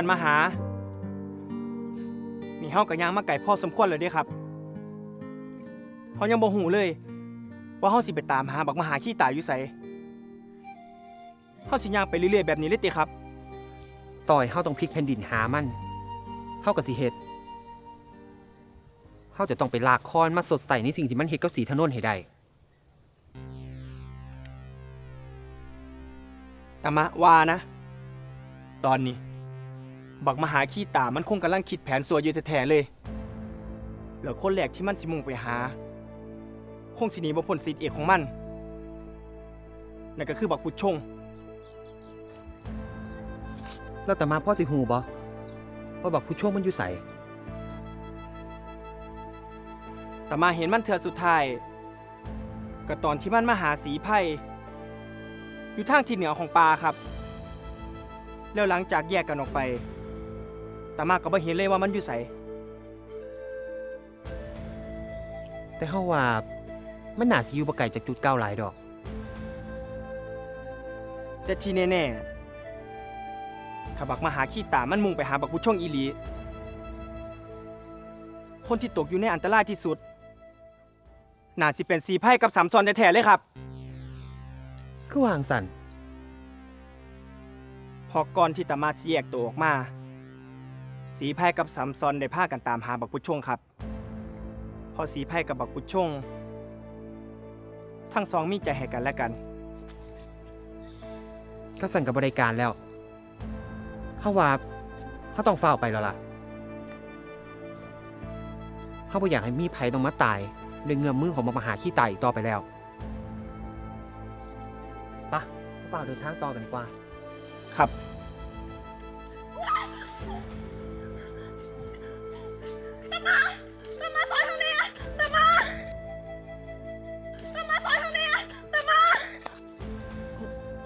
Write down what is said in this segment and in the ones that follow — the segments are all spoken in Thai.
ท่านมาหา นี่เฮากับยางมาไก่พ่อสมควรเลยเด้ครับเฮายังบ่หูเลย ว่าเฮาสิไปตามหาบักมหาขี้ตายอยู่ไสเฮาสิย่างไปเรื่อยๆแบบนี้เลยติครับ ต่อยเฮาต้องพลิกแผ่นดินหามันเฮาก็สิเฮ็ดเฮาจะต้องไปลากคอนมาสดใสในสิ่งที่มันเฮ็ดกับสีถนนให้ได้แต่มาว่านะ ตอนนี้ บักมหาขี้ตามันคงกำลังคิดแผนสัวอยู่แท้ๆเลย แล้วคนแรกที่มันสิมุ่งไปหา คงสิหนีบ่พ้นสิทธิ์เอกของมัน นั่นก็คือบักปุดชง แล้วแต่มาพ่อสิฮู้บ่ว่าบักผู้ช่วงมันอยู่ไสแต่มาเห็นมันเถื่อสุดท้ายก็ตอนที่มันมาหาสีไพ่อยู่ทางทิศเหนือของป่าครับ แล้วหลังจากแยกกันออกไป แต่มาก็บ่เห็นเลยว่ามันอยู่ไสแต่เฮาว่ามันน่าสิอยู่บ่ไกลจากจุดเก้าหลายดอก แต่ที่แน่ๆถ้าบักมาหาขี้ตามันมุ่งไปหาบักผู้ช่วงอีหลี คนที่ตกอยู่ในอันตรายที่สุด น่าสิเป็นสีไพ่กับสามซอนแท้ๆเลยครับ คือวางสั่นพอก่อนที่ตามาจะแยกตัวออกมา สีไพ่กับสามซอนได้พากันตามหาบักผู้ช่วงครับ พอสีไพ่กับบักผู้ช่วงทั้งสองมีใจให้กันและกัน ก็สั่นกับบริการแล้วเฮาว่าเฮาต้องเฝ้าวไปแล้วล่ะเฮาบ่อยากให้มีไผต้องมาตายด้วยเงื้อมมือของมหาขี้ตายอีกต่อไปแล้วปะเฝ้าวเดินทางต่อกันดีกว่า ครับ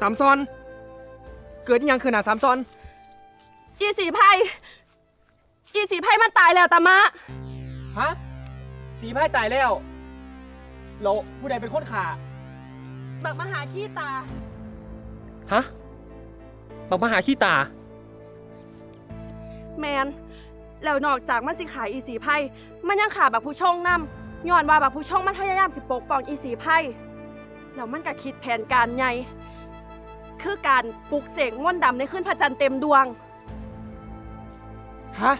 สามซอน เกิดอีหยังขึ้นอะสามซอน อีสีไพ่อีสีไพ่มันตายแล้วตามมาฮะ สีไพ่ตายแล้วเราผู้ใดเป็นคนขาบักมาหาขี้ตา ฮะบอกมหาขี้ตา แมน แล้วนอกจากมันสิขายอีสีไพ่ มันยังขาบักผู้ชงนำย้อนว่าบักผู้ชงมันพยายามสิปกป้องอีสีไพ่แล้วมันก็คิดแผนการใหญ่ คือการปลุกเสกม่วนต์ดำในขึ้นพระจันทร์เต็มดวง ฮะ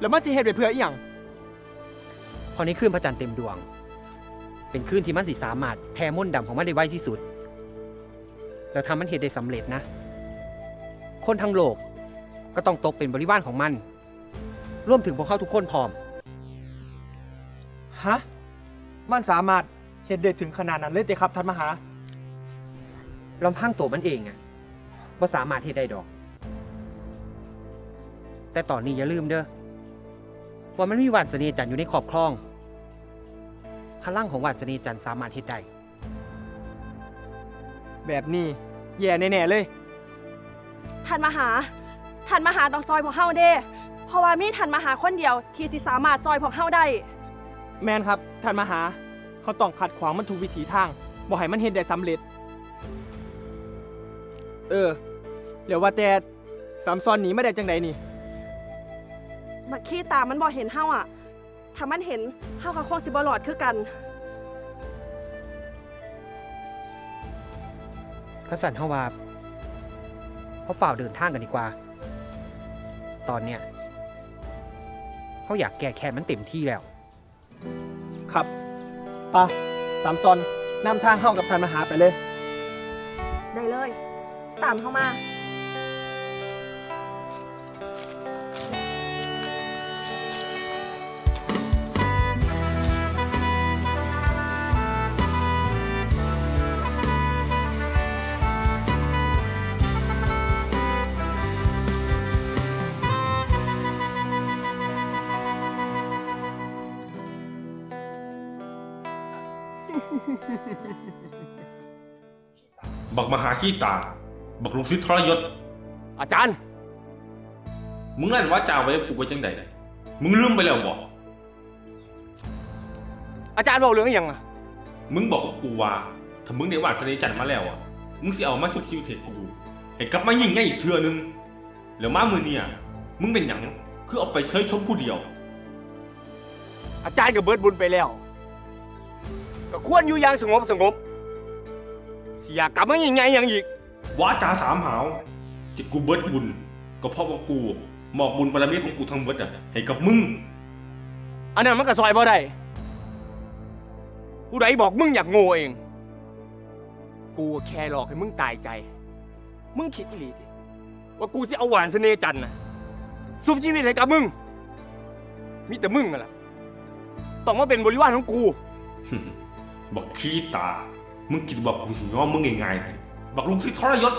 แล้วมันสิเหตุไปเพื่ออีหยังพอนี้คืนพระจันทร์เต็มดวง เป็นคืนที่มันสิสามารถแผ่มนต์ดำของมันได้ไวที่สุด แล้วทำมันเหตุได้สำเร็จนะ คนทั้งโลกก็ต้องตกเป็นบริวารของมันรวมถึงพวกเขาทุกคนพร้อม ฮะ มันสามารถเหตุเด็ดถึงขนาดนั้นเลยเตครับท่านมหา ลำพังตัวมันเองอะว่าสามารถเหตุได้ดอก แต่ตอนนี้อย่าลืมเด้อว่ามันมีวาสนีจันทร์อยู่ในขอบคลองพลังของวาสนีจันทร์สามารถเหตุได้แบบนี้แย่แน่ๆเลย ท่านมหา ท่านมหาต้องซอยพวกเฮาเด้ เพราะว่ามีท่านมหาคนเดียว ที่สิสามารถซอยพวกเฮาได้ แมนครับ ท่านมหาเขาต้องขัดขวางมันทุกวิถีทางบ่ให้มันเห็นได้สำเร็จ เออเดี๋ยวว่าแต่สามซอนหนีไม่ได้จังใดนี่ บักขี้ตามันบ่เห็นเฮาอะ ถ้ามันเห็นเฮาก็คงสิบ่หลอดคือกันข้าสันเฮาว่าเขาฝ่าวเดินทางกันดีกว่า ตอนเนี้ยเขาอยากแก้แค้นมันเต็มที่แล้ว ครับปะสามซอนนำทางเข้ากับท่านมหาไปเลยได้เลย ตามเข้ามา บักมหาขี้ตา บักลุงซิทรยศ อาจารย์ มึงนั่นว่าจาไว้กูไว้จังใดมึงลืมไปแล้วบ่อาจารย์บอกเรื่องอหย่างอะมึงบอกกับกูว่าถ้ามึงได้วาดเสน่ห์จันทร์มาแล้วอะ มึงสิเอามาสุดชีวิตให้กูให้กลับมายิ่งใหญ่อีกเทื่อนึง แล้วมามือเนี่ยมึงเป็นหยังคือเอาไปเชยชมผู้เดียว อาจารย์ก็เบิดบุญไปแล้ว ก็ควรอยู่อย่างสงบสงบสิอยากกลับมายังไงอย่างอีก วาจาสามหาวที่กูเบิดบุญ ก็เพราะว่ากูมอบบุญบารมีของกูทั้งหมดอะให้กับมึง อันนั้นมันก็ซอยบ่ได้ผู้ใดบอกมึงอยากโง่เอง กูแค่หลอกให้มึงตายใจ มึงคิดอีหลีดิว่ากูสิเอาหวานเสน่ห์จันทร์นะสุบชีวิตให้กับมึง มีแต่มึงนั่นแหละต้องมาเป็นบริวารของกู บอกขี้ตา มึงคิดว่ากูสิยอมมึงง่ายๆติ บอกลูกศิษย์ทรยศ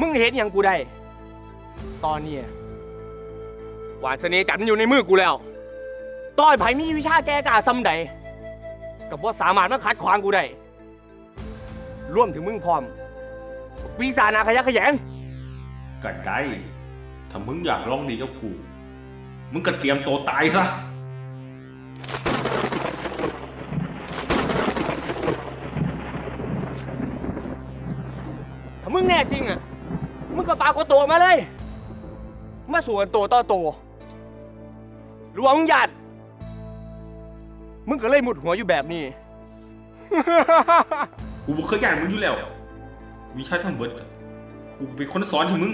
มึงเห็นอย่างกูได้ ตอนเนี้ยหวานเสน่ห์จันทร์อยู่ในมือกูแล้วต้อยไผมีวิชาแก้กาซ้ำใดกับว่าสามารถมาขัดขวางกูได้ร่วมถึงมึงพร้อมปีศาจนาขยะแขยงก็ได้ถ้ามึงอยากลองดีกับกู มึงก็เตรียมตัวตายซะ งแน่จริงอะ มึงก็ปรากฏตัวมาเลย มาสู่กันตัวต่อตัวหลวงหยัด มึงก็เลยหมุดหัวอยู่แบบนี้ กูบ่เคยย่านมึงอยู่แล้ว วิชาทั้งเบิดอะกูเป็นคนสอนให้มึง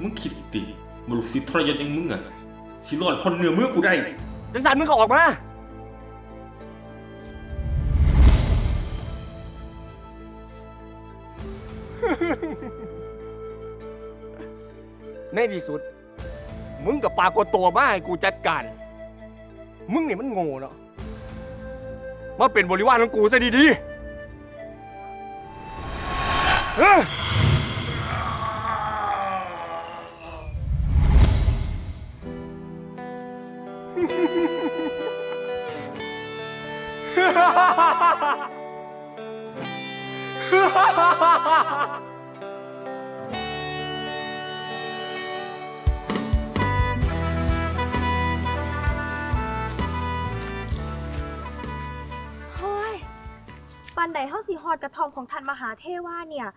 มึงคิดติมาลูกศิษย์ทรยศอย่างมึงอะสิรอดพ้นเนื้อมือกูได้ จังสันมึงก็ออกมา ที่สุด มึงกับปากฏตัวมาให้กูจัดการ มึงนี่มันโง่เนาะมาเป็นบริวารของกูซะดีๆเอ้อเปันใดเฮาสิฮอดกระทอมของท่านมหาเทวาเนี่ย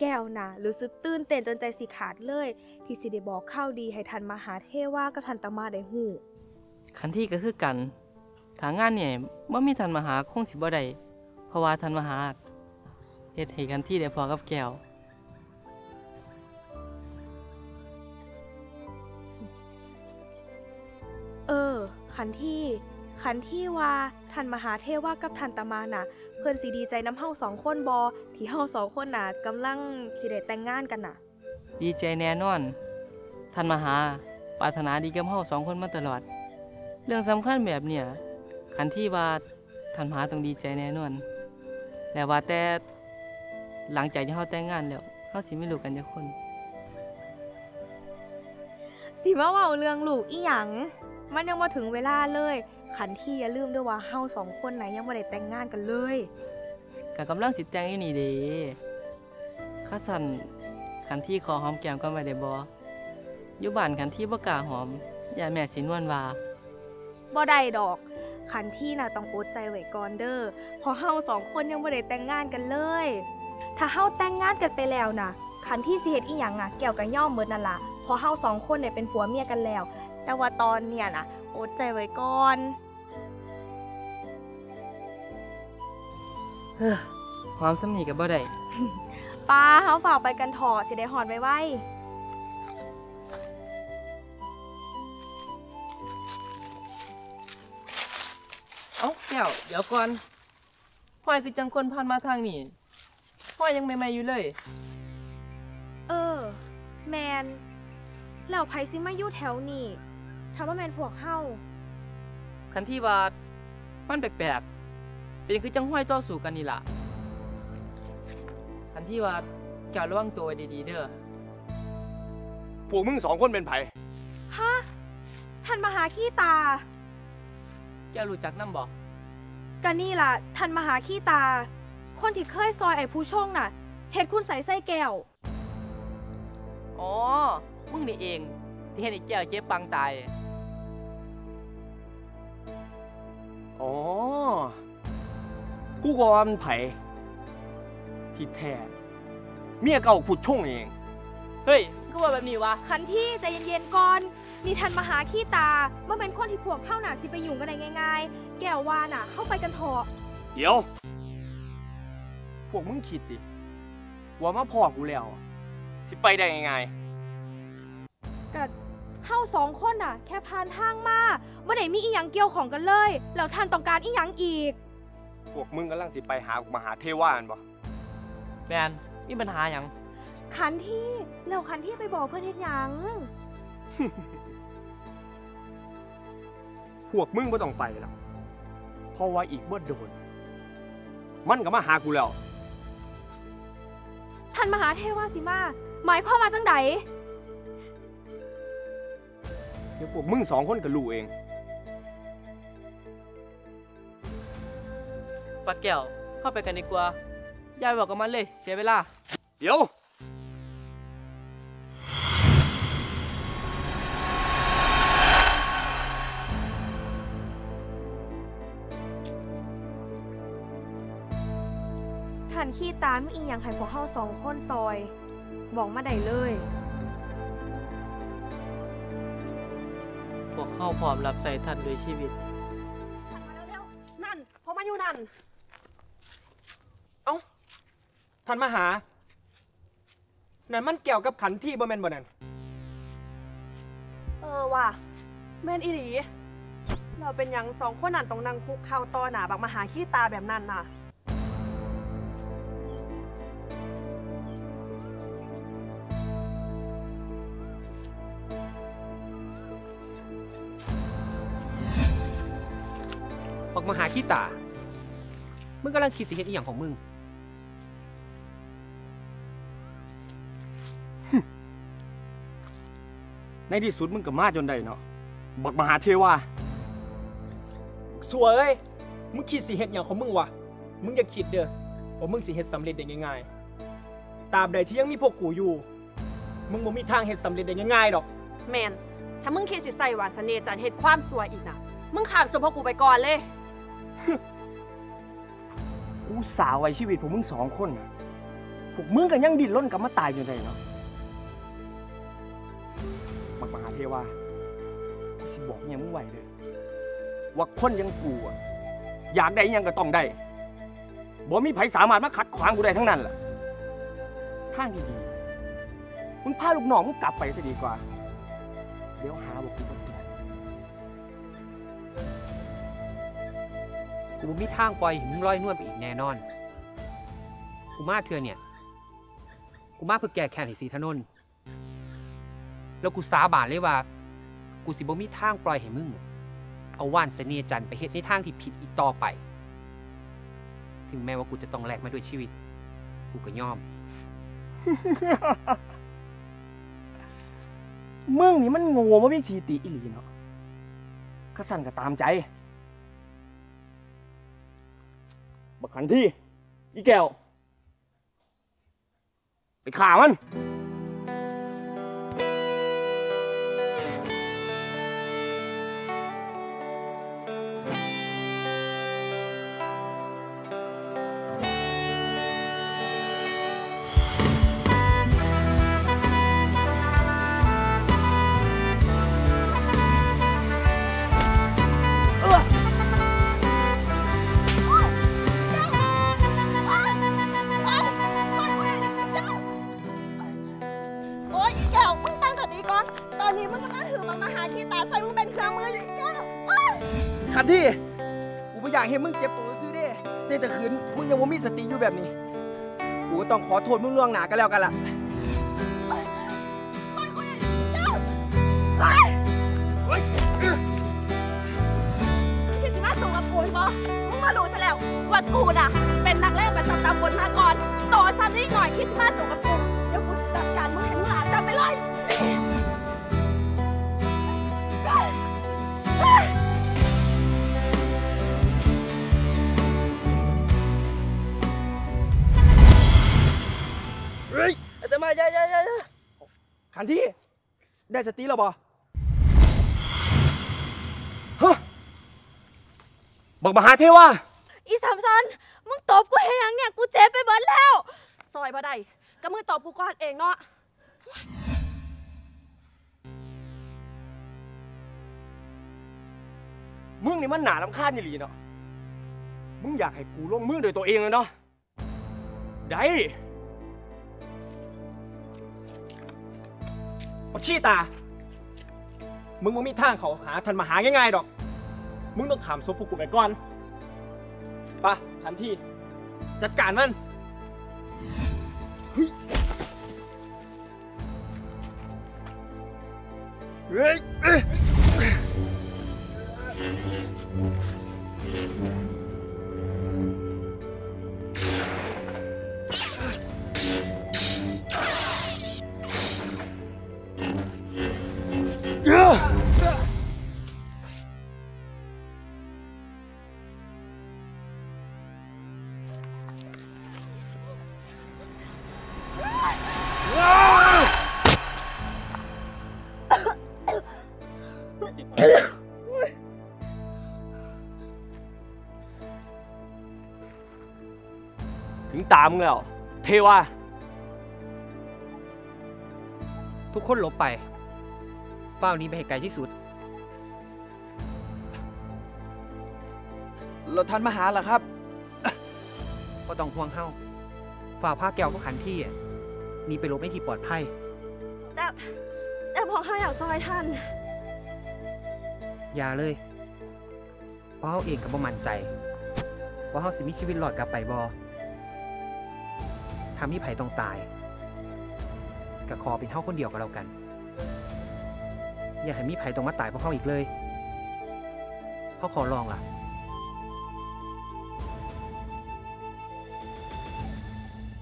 แก้วน่ะรู้สึกตื่นเต้นจนใจสิขาดเลย ที่สิได้บอกข่าวดีให้ท่านมหาเทวากับท่านตามาได้ฮู้คันที่ก็คือกันทางงานเนี่ยบ่มีทันมหาคงสิบ่ได้เพราะว่าทันมหาเฮ็ดให้คันที่ได้พอกับแก้วเออคันที่ คันที่ว่าท่านมหาเทวากับท่านตามาน่ะ เพิ่นสิดีใจน้ำเฮาสองคนบอที่เฮาสองคนน่ะกำลังสิได้แต่งงานกันน่ะ ดีใจแน่นอนทันมหาปรารถนาดีกับเฮาสองคนมาตลอด เรื่องสำคัญแบบเนี่ยคันที่ว่าทันมหาต้องดีใจแน่นอนแต่ว่าแต่หลังจากที่เฮาแต่งงานแล้วเฮาสิมีลูกกันจักคนสิมาเว้าเรื่องลูกอีหยังมันยังมาถึงเวลาเลย ขันที่อย่าลืมด้วยว่าเฮาสองคนไหนะยังไม่ได้แต่งงานกันเลยก็กำลังสิแต่งอยู่นี่เด้ข้าสั่นคันที่ขอหอมแก้มก็ไม่ได้บ่อยู่บ้านคันที่บ่กล้าหอมอย่าแม่สินวนว่า บ่ได้ดอก ขันที่น่ะต้องอดใจไว้ก่อนเด้อเพราะเฮาสองคนยังไม่ได้แต่งงานกันเลย ถ้าเฮาแต่งงานกันไปแล้วน่ะ ขันที่สิเฮ็ดอีหยังอะแก้วก็ย่อมเบิดนั่นล่ะเพราะเฮาสองคนเนี่ยเป็นผัวเมียกันแล้ว แต่ว่าตอนเนี่ยน่ะอดใจไว้ก่อน เฮ้อหอมสำนีกับบ่ได้ป้าเฮาฝากไปกันเถอะสิได้หอดไว้ไว้เอ้าแก้วเดี๋ยวก่อนพ่อยคือจังคนผ่านมาทางนี้พ่อยยังใหม่ๆอยู่เลย เออ แมนแล้วไผสิมาอยู่แถวนี้ถามว่าแมนพวกเฮาคันที่ว่ามันแปลกๆ เป็นคือจังห้อยต่อสู้กันนี่ล่ะคันที่ว่าแก้วระวังตัวไว้ดีๆเด้อพวกมึงสองคนเป็นไผฮะท่านมหาขี้ตา แก้วรู้จักน้ำบ่ก็นี่ล่ะท่านมหาขี้ตา คนที่เคยซอยไอ้ผู้ช่องน่ะเฮ็ดคุณใส่ไส้แก้ว อ๋อ มึงนี่เอง ที่เห็นไอ้แก้วเจ็บปังตาย กูก็ว่ามันไผที่แท้เมียเก่าผุดช่งเอง เฮ้ยมึงก็ว่าแบบนี้วะคันที่ใจเย็นๆก่อนนี่ทันมาหาขี้ตาเมื่อเป็นคนที่พวกเข้าหนาสิไปยุ่งกันได้ง่าย ๆ แก้วว่าน่ะ เข้าไปกันเถอะเดี๋ยว พวกมึงคิดดิว่ามาพ่อกูแล้วอะสิไปได้ยังไงก็เฮาสองคนน่ะ แค่ผ่านทางมาบ่ได้มีอีหยังเกี่ยวของกันเลย แล้วท่านต้องการอีหยังอีกพ วกมึงกำลังสิไปหากูมหาเทวาอันบ่แมนมีปัญหาหยังคันที่แล้วคันที่ไปบอกเพื่อนเฮ็ดหยัง พวกมึงบ่ต้องไปแล้วเพราะว่าอีกบ่โดน มันก็มาหากูแล้ว ท่านมหาเทวาสิมา หมายความว่าจังไดเดี๋ยวพวกมึงสองคนก็รู้เอง ปัดแก้วเข้าไปกันดีกว่ายายบอกกับมันเลย เสียเวลา เดี๋ยว ท่านขี้ตามมีอีหยังให้พวกเฮาสองคนซอย บอกมาได้เลย พวกเข้าพร้อมรับใส่ท่านด้วยชีวิต นั่นเพราะมันอยู่นั่น ท่านมาหา นั่นมันเกี่ยวกับขันที่บ่แม่นบ่นั่นเออว่ะแม่นอีหลี เราเป็นหยังสองคนนั่นต้องนั่งคุกเข่าต่อหน้าบักมาหาขี้ตาแบบนั้นน่ะบอกมาหาขี้ตา มึงกำลังคิดสิเฮ็ดอีหยังของมึง ในที่สุดมึงก็มาจนได้เนาะบักมหาเทวาสวยเอ้ย มึงคิดสิเฮ็ดหยังของมึงวะ มึงอย่าคิดเด้อว่ามึงสิเฮ็ดสำเร็จได้ง่ายๆตราบใดที่ยังมีพวกกูอยู่ มึงบ่มีทางเฮ็ดสำเร็จได้ง่ายๆดอก แมน ถ้ามึงคิดสิใส่หวานเสน่ห์จันเฮ็ดความสวยอีกนะมึงขามสุพวกกูไปก่อนเลย กูสาวไว้ชีวิตพวกมึงสองคนน่ะพวกมึงก็ยังดิ้นรนกลับมาตายอยู่ได้เนาะ บักมหาเทวาสิบอกเนี่ยมึงไว้เลยว่าคนยังกูอะอยากได้ยังก็ต้องได้บ่มีไผสามารถมาขัดขวางกูได้ทั้งนั้นล่ะทางที่ดีมึงพาลูกน้องมึงกลับไปจะดีกว่า เดี๋ยวหาว่ากูบ่ตือนกูบ่มีทางปล่อยให้มึงลอยนวลไปอีกแน่นอน กูมาเทื่อเนี่ย กูมาเพื่อแก้แค้นให้สีถนน แล้วกูสาบานเลยว่า กูสิบ่มีทางปล่อยให้มึง เอาว่านเสน่จันไปเฮ็ดในทางที่ผิดอีกต่อไป ถึงแม้ว่ากูจะต้องแลกมาด้วยชีวิต กูก็ยอม มึงนี่มันโง่ว่ามีทีติอิหลีเนาะข้าสั่นก็ตามใจ บักขันที่ อีแก้ว ไปข่ามัน ขอโทษมึงล่วงหนาก็แล้วกันล่ะ ได้สติแล้วบอฮะบอกมหาเทวาอีสามซอนมึงตบกูให้นังเนี่ยกูเจ็บไปเบิดแล้ว ซอยบ่ได้ก็มึงตบกูก่อนเองเนาะมึงนี่มันหนาลำคาญยี่หลีเนาะมึงอยากให้กูลงมือโดยตัวเองเลยเนาะได้ อชี้ตา มึงมึงมีทางเขาหาทันมาหาง่ายๆดอก มึงต้องขามศพพวกกูไปก่อนไปะทันทีจัดการมันเฮ้ย งตามงแล้ว เทวา ทุกคนหลบไปเฝ้าวหนี้ไปให้ไกลที่สุด เราทันมาหาเหรอครับ ก็ต้องห่วงเฮาฝ่ากผ้าแก้วก็ขันที่อะหนี่ไปหลบในที่ปลอดภัย แต่ แต่พอเขาอยากซอยท่าน อย่าเลยเพราะเฮาเองก็บ่มั่นใจ ว่าเฮาสิมีชีวิตรอดกลับไปบ่ ทำให้ไผต้องตายก็ขอเป็นเฮาคนเดียวก็แล้วกัน อย่าให้มีไผต้องมาตายเพราะเฮาอีกเลยเฮาขอลองล่ะ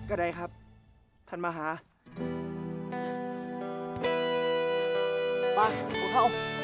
ก็ได้ครับ ท่านมาหาไปพวกเขาไ